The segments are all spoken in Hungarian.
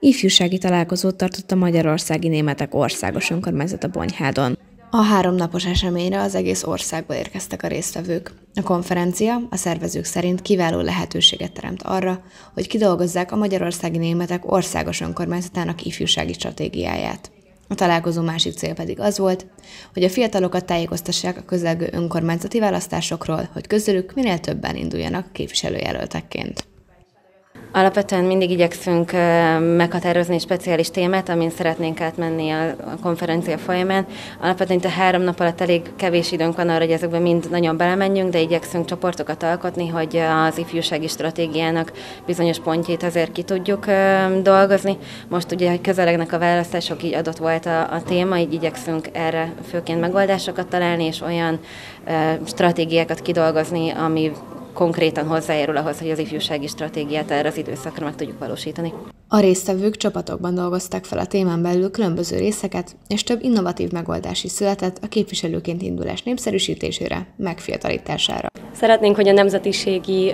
Ifjúsági találkozót tartott a Magyarországi Németek Országos Önkormányzat a Bonyhádon. A háromnapos eseményre az egész országból érkeztek a résztvevők. A konferencia a szervezők szerint kiváló lehetőséget teremt arra, hogy kidolgozzák a Magyarországi Németek Országos Önkormányzatának ifjúsági stratégiáját. A találkozó másik cél pedig az volt, hogy a fiatalokat tájékoztassák a közelgő önkormányzati választásokról, hogy közülük minél többen induljanak képviselőjelöltekként. Alapvetően mindig igyekszünk meghatározni egy speciális témát, amin szeretnénk átmenni a konferencia folyamán. Alapvetően itt a három nap alatt elég kevés időnk van arra, hogy ezekben mind nagyon belemenjünk, de igyekszünk csoportokat alkotni, hogy az ifjúsági stratégiának bizonyos pontjait azért ki tudjuk dolgozni. Most ugye, hogy közelegnek a választások, így adott volt a, a téma, így igyekszünk erre főként megoldásokat találni, és olyan stratégiákat kidolgozni, ami konkrétan hozzájárul ahhoz, hogy az ifjúsági stratégiát erre az időszakra meg tudjuk valósítani. A résztvevők csapatokban dolgozták fel a témán belül különböző részeket, és több innovatív megoldás is született a képviselőként indulás népszerűsítésére, megfiatalítására. Szeretnénk, hogy a nemzetiségi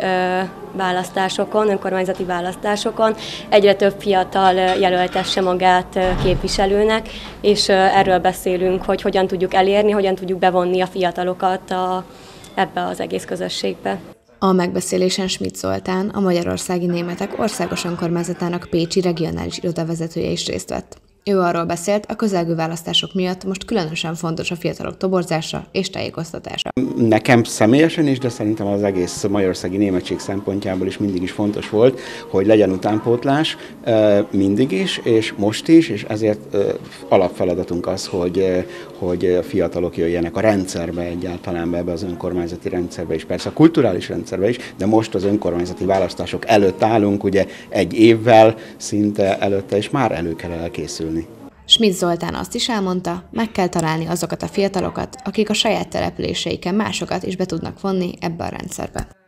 választásokon, önkormányzati választásokon egyre több fiatal jelöltesse magát képviselőnek, és erről beszélünk, hogy hogyan tudjuk elérni, hogyan tudjuk bevonni a fiatalokat a, ebbe az egész közösségbe. A megbeszélésen Schmidt Zoltán, a Magyarországi Németek Országos Önkormányzatának Pécsi regionális irodavezetője is részt vett. Ő arról beszélt, a közelgő választások miatt most különösen fontos a fiatalok toborzása és tájékoztatása. Nekem személyesen is, de szerintem az egész magyarországi németség szempontjából is mindig is fontos volt, hogy legyen utánpótlás mindig is, és most is, és ezért alapfeladatunk az, hogy, hogy a fiatalok jöjjenek a rendszerbe egyáltalán be, ebbe az önkormányzati rendszerbe is, persze a kulturális rendszerbe is, de most az önkormányzati választások előtt állunk, ugye egy évvel szinte előtte, és már elő kell elkészülni. Schmidt Zoltán azt is elmondta, meg kell találni azokat a fiatalokat, akik a saját településeiken másokat is be tudnak vonni ebbe a rendszerbe.